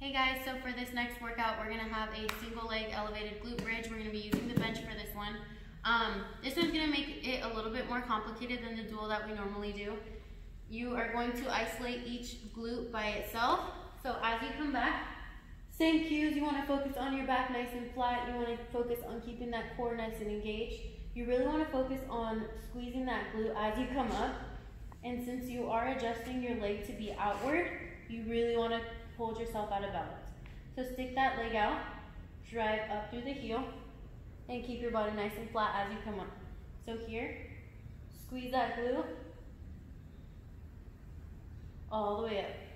Hey guys, so for this next workout, we're gonna have a single leg elevated glute bridge. We're gonna be using the bench for this one. Um, this one's gonna make it a little bit more complicated than the dual that we normally do. You are going to isolate each glute by itself. So as you come back, same cues, you wanna focus on your back nice and flat. You wanna focus on keeping that core nice and engaged. You really wanna focus on squeezing that glute as you come up. And since you are adjusting your leg to be outward, you really hold yourself out of balance. So stick that leg out, drive up through the heel, and keep your body nice and flat as you come up. So here, squeeze that glute all the way up.